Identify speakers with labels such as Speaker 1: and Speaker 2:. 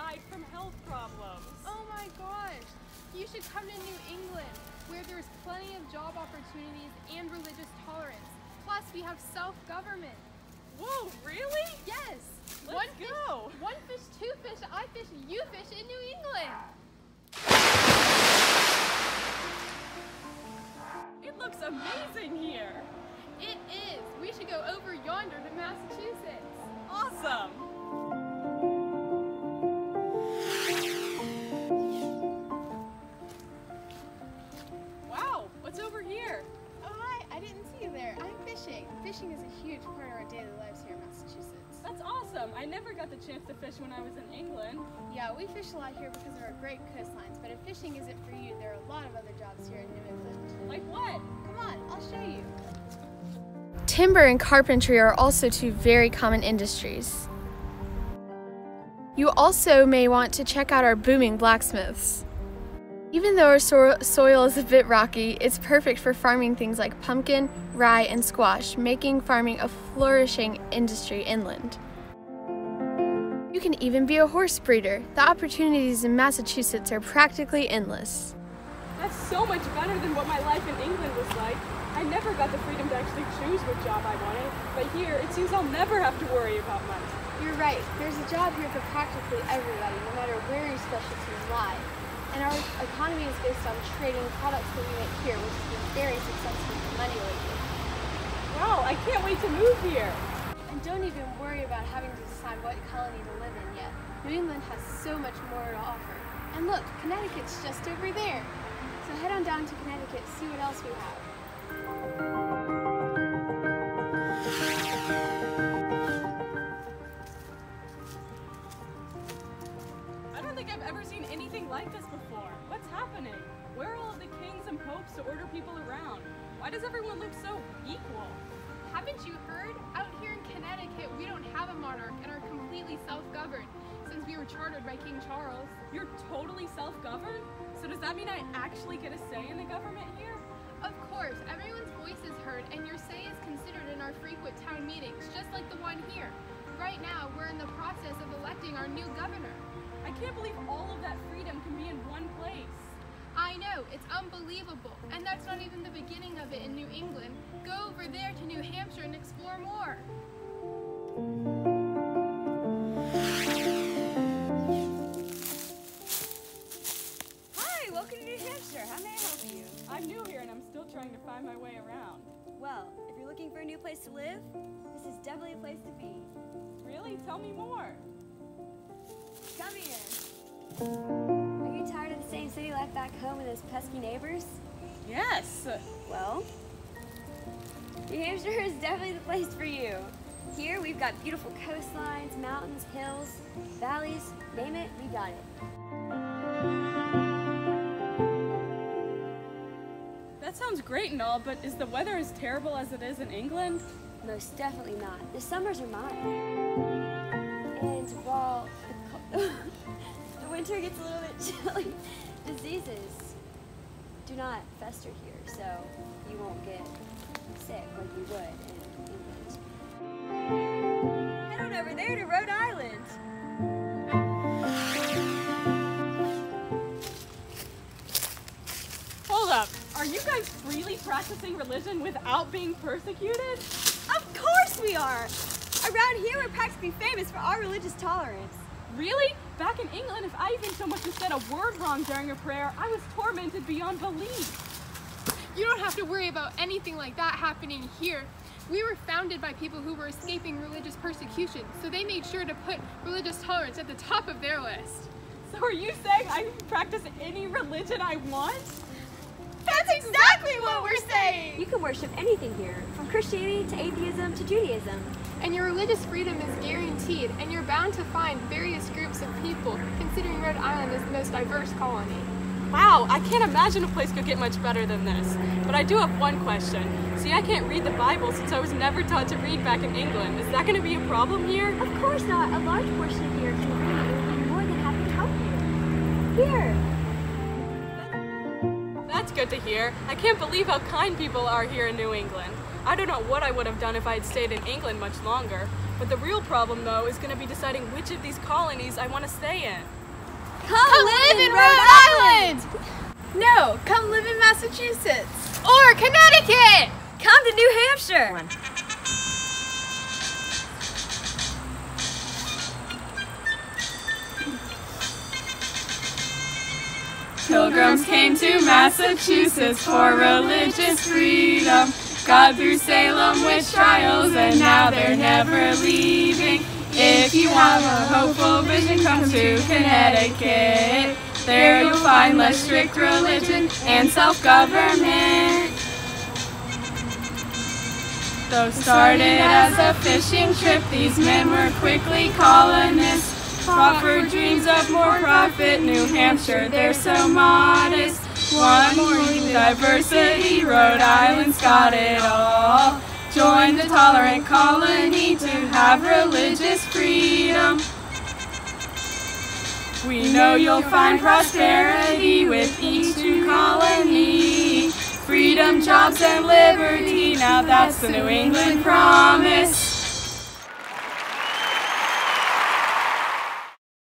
Speaker 1: died from health problems. Oh my gosh. You should come to New England, where there's plenty of job opportunities and religious tolerance. Plus, we have self-government.
Speaker 2: Whoa, really?
Speaker 1: Yes.
Speaker 2: Let's
Speaker 1: one
Speaker 2: go.
Speaker 1: Fish, one fish, two fish, I fish, you fish in New England.
Speaker 2: It looks amazing here.
Speaker 1: It is. We should go over yonder to Massachusetts.
Speaker 2: Awesome.
Speaker 3: Fishing. Fishing is a huge part of our daily lives here in Massachusetts.
Speaker 2: That's awesome. I never got the chance to fish when I was in England.
Speaker 3: Yeah, we fish a lot here because of our great coastlines, but if fishing isn't for you, there are a lot of other jobs here in New England.
Speaker 2: Like what?
Speaker 3: Come on, I'll show you.
Speaker 4: Timber and carpentry are also two very common industries. You also may want to check out our booming blacksmiths. Even though our so- soil is a bit rocky, it's perfect for farming things like pumpkin, rye, and squash, making farming a flourishing industry inland. You can even be a horse breeder. The opportunities in Massachusetts are practically endless.
Speaker 2: That's so much better than what my life in England was like. I never got the freedom to actually choose what job I wanted, but here it seems I'll never have to worry about money.
Speaker 3: You're right. There's a job here for practically everybody, no matter where your specialties lie. And our economy is based on trading products that we make here, which has been very successful for money lately.
Speaker 2: Wow, I can't wait to move here.
Speaker 3: And don't even worry about having to decide what colony to live in yet. New England has so much more to offer. And look, Connecticut's just over there. So head on down to Connecticut, see what else we have.
Speaker 2: Ever seen anything like this before. What's happening? Where are all of the kings and popes to order people around? Why does everyone look so equal?
Speaker 1: Haven't you heard? Out here in Connecticut, we don't have a monarch and are completely self-governed since we were chartered by King Charles.
Speaker 2: You're totally self-governed? So does that mean I actually get a say in the government here?
Speaker 1: Of course, everyone's voice is heard and your say is considered in our frequent town meetings, just like the one here. Right now, we're in the process of electing our new governor.
Speaker 2: I can't believe all of that freedom can be in one place.
Speaker 1: I know, it's unbelievable. And that's not even the beginning of it in New England. Go over there to New Hampshire and explore more.
Speaker 5: Hi, welcome to New Hampshire. How may I help you?
Speaker 2: I'm new here and I'm still trying to find my way around.
Speaker 5: Well, if you're looking for a new place to live, this is definitely a place to be.
Speaker 2: Really? Tell me more.
Speaker 5: Come here. Are you tired of the same city life back home with those pesky neighbors?
Speaker 2: Yes.
Speaker 5: Well, New Hampshire is definitely the place for you. Here we've got beautiful coastlines, mountains, hills, valleys, name it, we got it.
Speaker 2: That sounds great and all, but is the weather as terrible as it is in England?
Speaker 5: Most definitely not. The summers are mild. And while the, winter gets a little bit chilly, diseases do not fester here, so you won't get sick like you would in England. Head on over there to Rhode Island.
Speaker 2: Hold up. Are you guys freely practicing religion without being persecuted?
Speaker 5: Of course we are! Around here, we're practically famous for our religious tolerance.
Speaker 2: Really? Back in England, if I even so much as said a word wrong during a prayer, I was tormented beyond belief.
Speaker 1: You don't have to worry about anything like that happening here. We were founded by people who were escaping religious persecution, so they made sure to put religious tolerance at the top of their list.
Speaker 2: So are you saying I can practice any religion I want?
Speaker 5: That's exactly what we're saying! You can worship anything here, from Christianity to atheism to Judaism.
Speaker 1: And your religious freedom is guaranteed, and you're bound to find various groups of people, considering Rhode Island is the most diverse colony.
Speaker 2: Wow, I can't imagine a place could get much better than this. But I do have one question. See, I can't read the Bible since I was never taught to read back in England. Is that going to be a problem here?
Speaker 5: Of course not. A large portion of here can read and will be more than happy to help you. Here.
Speaker 2: That's good to hear. I can't believe how kind people are here in New England. I don't know what I would have done if I had stayed in England much longer. But the real problem, though, is going to be deciding which of these colonies I want to stay in.
Speaker 5: Come, live in Rhode Island! Island!
Speaker 4: No, come live in Massachusetts.
Speaker 1: Or Connecticut!
Speaker 5: Come to New Hampshire.
Speaker 6: Pilgrims came to Massachusetts for religious freedom. God through Salem witch trials, and now they're never leaving. If you have a hopeful vision, come to Connecticut. There you'll find less strict religion and self-government. Though started as a fishing trip, these men were quickly colonists. For dreams of more profit, New Hampshire, they're so modest. One more diversity, Rhode Island's got it all. Join the tolerant colony to have religious freedom. We know you'll find prosperity with each new colony. Freedom, jobs, and liberty, now that's the New England promise.